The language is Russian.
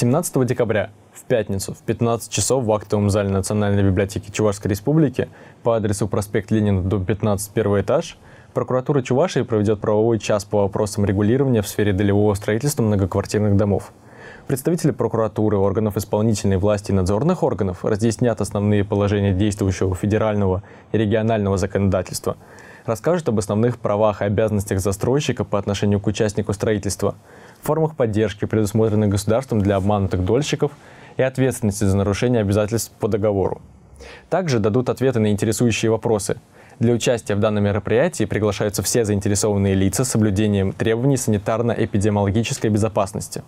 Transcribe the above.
17 декабря в пятницу в 15 часов в актовом зале Национальной библиотеки Чувашской Республики по адресу проспект Ленина, дом 15, первый этаж, прокуратура Чувашии проведет правовой час по вопросам регулирования в сфере долевого строительства многоквартирных домов. Представители прокуратуры, органов исполнительной власти и надзорных органов разъяснят основные положения действующего федерального и регионального законодательства, расскажут об основных правах и обязанностях застройщика по отношению к участнику строительства, формах поддержки, предусмотренных государством для обманутых дольщиков и ответственности за нарушение обязательств по договору. Также дадут ответы на интересующие вопросы. Для участия в данном мероприятии приглашаются все заинтересованные лица с соблюдением требований санитарно-эпидемиологической безопасности.